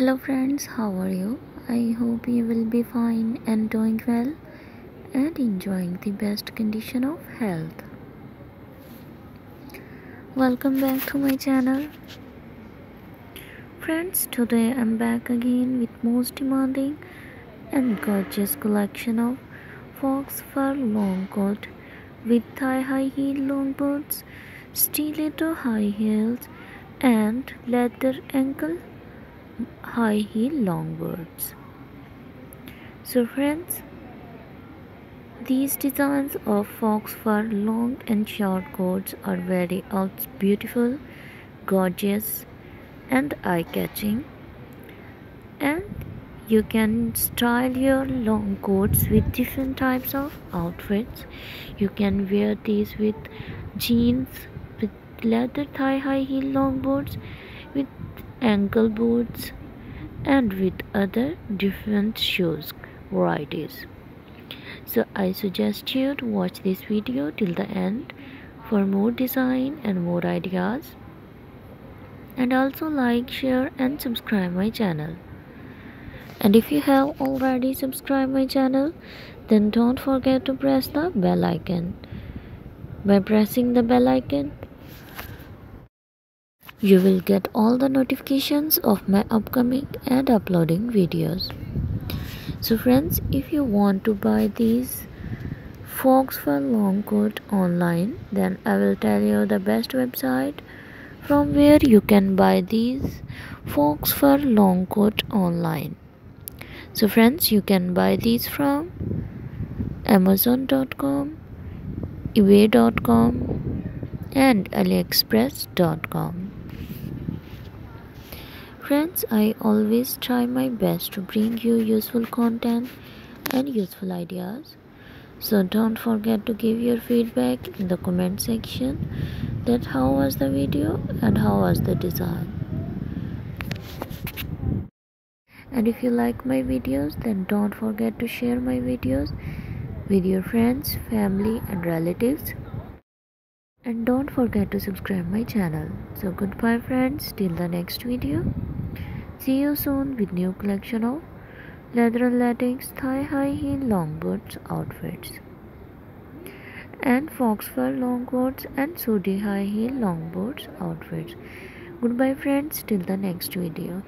Hello friends, how are you? I hope you will be fine and doing well and enjoying the best condition of health. Welcome back to my channel. Friends, today I'm back again with most demanding and gorgeous collection of fox fur long coat with thigh high heel long boots, stiletto high heels and leather ankle high heel long boots. So friends, these designs of fox fur long and short coats are very out beautiful, gorgeous and eye-catching and you can style your long coats with different types of outfits you can wear these with jeans with leather thigh high heel long boots with ankle boots and with other different shoes varieties. So i suggest you to watch this video till the end for more design and more ideas. And also like share and subscribe my channel. And if you have already subscribed my channel then don't forget to press the bell icon. By pressing the bell icon you will get all the notifications of my upcoming and uploading videos. So friends if you want to buy these fox fur long coat online then i will tell you the best website from where you can buy these fox fur long coat online. So friends you can buy these from amazon.com ebay.com and aliexpress.com Friends, I always try my best to bring you useful content and useful ideas. So don't forget to give your feedback in the comment section that how was the video and how was the design. And if you like my videos then don't forget to share my videos with your friends, family and relatives. And don't forget to subscribe my channel. So goodbye friends till the next video. See you soon with new collection of leather latex thigh high heel long boots outfits and fox fur long coats and sooty high heel long boots outfits. Goodbye friends till the next video.